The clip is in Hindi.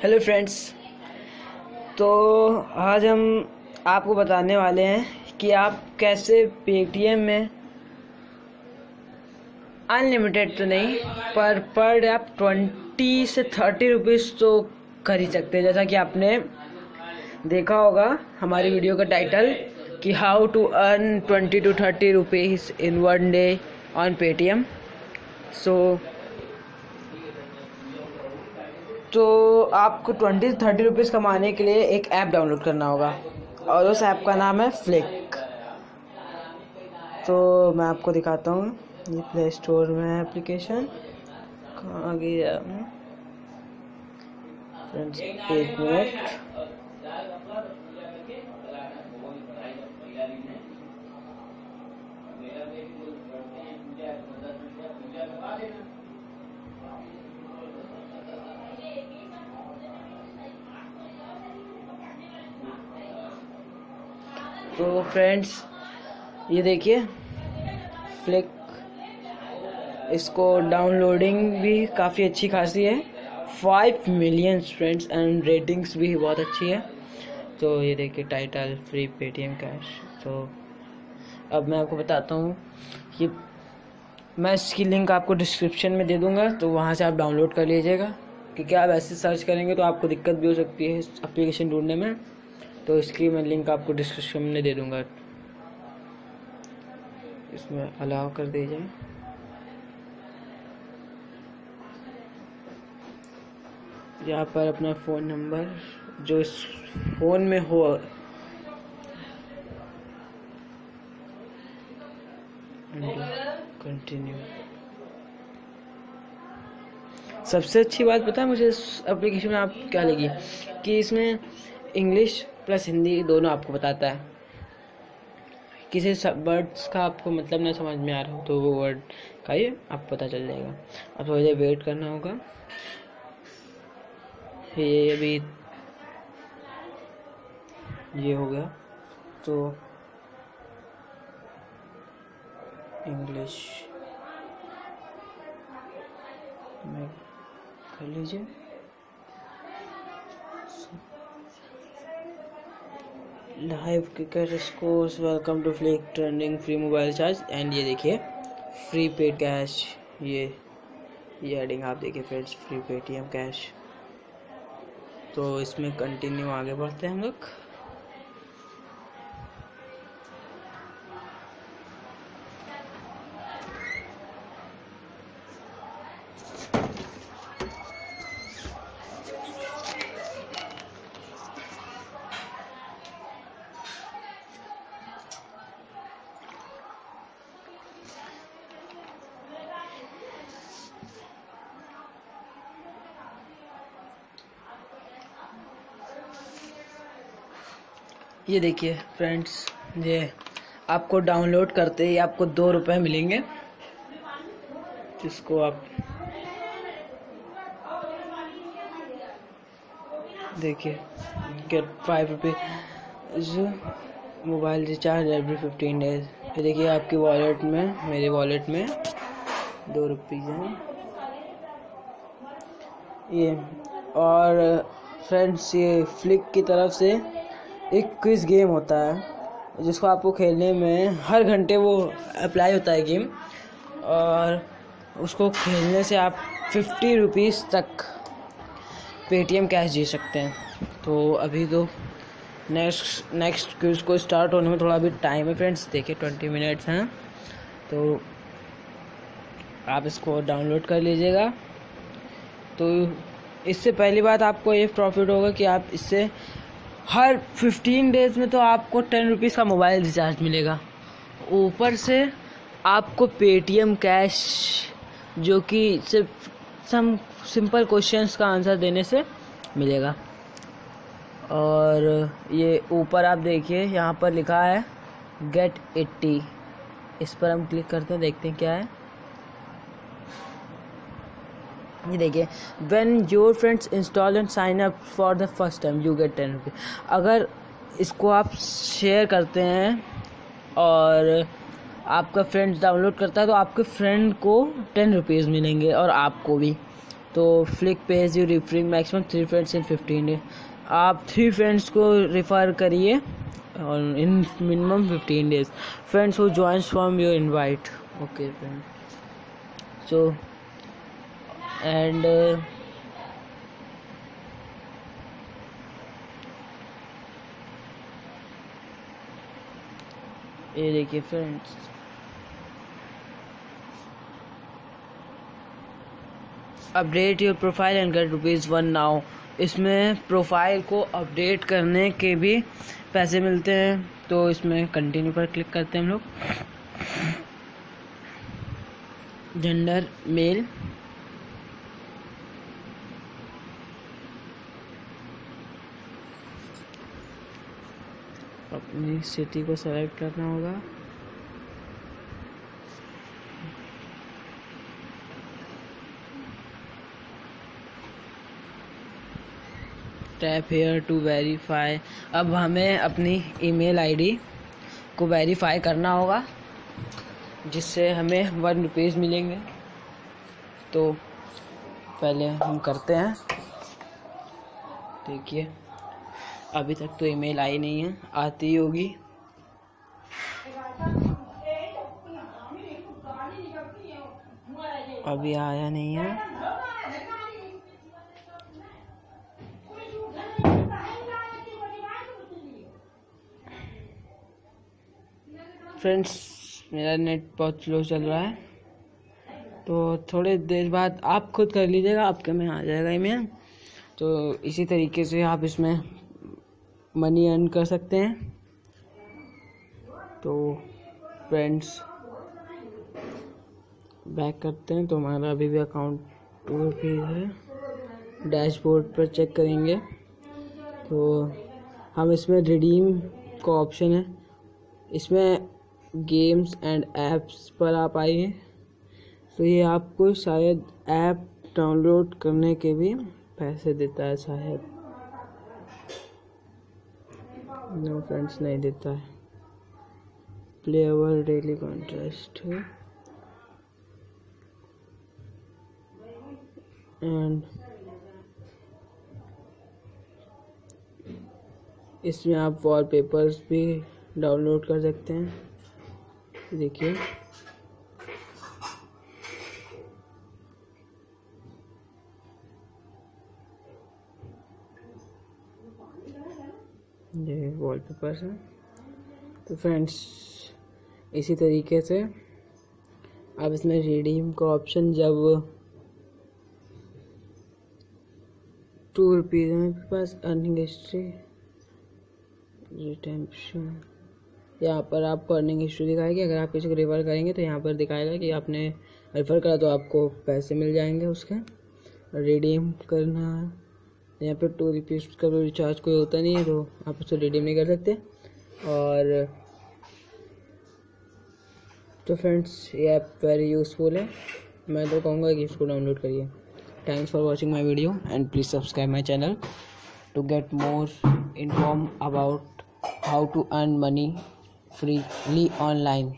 हेलो फ्रेंड्स तो आज हम आपको बताने वाले हैं कि आप कैसे पेटीएम में अनलिमिटेड तो नहीं, पर पर डे आप ट्वेंटी से थर्टी रुपीज़ तो खरीद सकते हैं। जैसा कि आपने देखा होगा हमारी वीडियो का टाइटल कि how to earn twenty to thirty rupees in one day on Paytm so तो आपको ट्वेंटी थर्टी रुपीज़ कमाने के लिए एक ऐप डाउनलोड करना होगा। और उस ऐप का नाम है फ्लिक तो मैं आपको दिखाता हूँ। ये प्ले स्टोर में एप्लीकेशन कहाँ गया? फ्रेंड्स एक मिनट तो फ्रेंड्स, ये देखिए, फ्लिक, इसको डाउनलोडिंग भी काफ़ी अच्छी खासी है। Five million friends and ratings भी बहुत अच्छी है। तो ये देखिए टाइटल फ्री पेटीएम कैश तो अब मैं आपको बताता हूँ कि मैं इसकी लिंक आपको डिस्क्रिप्शन में दे दूँगा तो वहाँ से आप डाउनलोड कर लीजिएगा। क्योंकि आप ऐसे सर्च करेंगे तो आपको दिक्कत भी हो सकती है एप्लीकेशन ढूँढने में। तो इसकी मैं लिंक आपको डिस्क्रिप्शन में दे दूँगा। इसमें अलाउ कर दीजिए। यहाँ पर अपना फ़ोन नंबर जो इस फ़ोन में हो कंटिन्यू सबसे अच्छी बात पता है मुझे इस एप्लीकेशन में आप क्या लगी? कि इसमें इंग्लिश प्लस हिंदी दोनों आपको बताता है। किसी वर्ड्स का आपको मतलब ना समझ में आ रहा हो तो वो वर्ड का ये आपको पता चल जाएगा। अब थोड़ी देर वेट करना होगा। ये अभी ये हो गया। तो इंग्लिश कर लीजिए। Live cricket scores welcome to Flick trending free mobile charge and ये देखिए फ्री पेड कैश ये ये एडिंग आप देखिए फ्रेंड्स फ्री पेटीएम कैश तो इसमें कंटिन्यू आगे बढ़ते हैं हम लोग. ये देखिए फ्रेंड्स ये आपको डाउनलोड करते ही आपको दो रुपए मिलेंगे, जिसको आप देखिए get five rupees mobile recharge every fifteen days ये देखिए, आपकी वॉलेट में, मेरे वॉलेट में दो रुपीज़ हैं। ये, और फ्रेंड्स ये फ्लिक की तरफ़ से एक क्विज गेम होता है, जिसको आपको खेलने में हर घंटे वो अप्लाई होता है गेम और उसको खेलने से आप फिफ्टी रुपीज़ तक पेटीएम कैश जी सकते हैं। तो अभी तो नेक्स्ट नेक्स्ट क्विज को स्टार्ट होने में थोड़ा अभी टाइम है फ्रेंड्स देखिए ट्वेंटी मिनट्स हैं। तो आप इसको डाउनलोड कर लीजिएगा। तो इससे पहली बात आपको ये प्रॉफिट होगा कि आप इससे हर फिफ्टीन डेज़ में तो आपको टेन रुपीज़ का मोबाइल रिचार्ज मिलेगा। ऊपर से आपको पेटीएम कैश जो कि सिर्फ़ सम सिंपल क्वेश्चंस का आंसर देने से मिलेगा। और ये ऊपर आप देखिए, यहाँ पर लिखा है गेट एट्टी इस पर हम क्लिक करते हैं, देखते हैं क्या है। ये देखिए when your friends install and sign up for the first time you get ten rupees अगर इसको आप शेयर करते हैं और आपका फ्रेंड्स डाउनलोड करता है तो आपके फ्रेंड को टेन रुपीज़ मिलेंगे और आपको भी। तो Flick page you referring maximum three friends in fifteen day आप थ्री फ्रेंड्स को रिफ़र करिए और in minimum fifteen days friends who joins from your invite okay friend so and ये देखिए friends update your profile and get rupees one now इसमें प्रोफ़ाइल को अपडेट करने के भी पैसे मिलते हैं तो इसमें कंटिन्यू पर क्लिक करते हैं हम लोग. जेंडर मेल अपनी सिटी को सेलेक्ट करना होगा। टैप हेयर टू वेरीफाई अब हमें अपनी ईमेल आईडी को वेरीफाई करना होगा, जिससे हमें वन रुपीज़ मिलेंगे। तो पहले हम करते हैं। देखिए। अभी तक तो ईमेल आई नहीं है, आती होगी। अभी आया नहीं है। फ्रेंड्स मेरा नेट बहुत स्लो चल रहा है। तो थोड़े देर बाद आप खुद कर लीजिएगा, आपके में आ जाएगा ईमेल। तो इसी तरीके से आप इसमें मनी अर्न कर सकते हैं। तो फ्रेंड्स बैक करते हैं। तो हमारा अभी भी अकाउंट टू रुपीज़ है। डैशबोर्ड पर चेक करेंगे। तो हम इसमें रिडीम का ऑप्शन है। इसमें गेम्स एंड ऐप्स पर आप आइए। तो ये आपको शायद ऐप डाउनलोड करने के भी पैसे देता है शायद। नो फ्रेंड्स नहीं देता है। Play our daily contest and इसमें आप वॉलपेपर्स भी डाउनलोड कर सकते हैं। देखिए। ये वॉलपेपर्स हैं। तो फ्रेंड्स इसी तरीके से आप इसमें रिडीम का ऑप्शन जब टू रुपीज़ में पास अर्निंग हिस्ट्री रिटेंशन यहाँ पर आपको अर्निंग हिस्ट्री दिखाएगी। अगर आप किसी को रेफर करेंगे तो यहाँ पर दिखाएगा कि आपने रेफ़र करा तो आपको पैसे मिल जाएँगे उसके। रिडीम करना। यहाँ पर टू रुपीज़ का तो रिचार्ज कोई होता नहीं है तो आप उसको रिडीम नहीं कर सकते। और तो फ्रेंड्स ये ऐप वेरी यूज़फुल है। मैं तो कहूँगा कि इसको डाउनलोड करिए। Thanks for watching my video and please subscribe my channel to get more inform about how to earn money freely online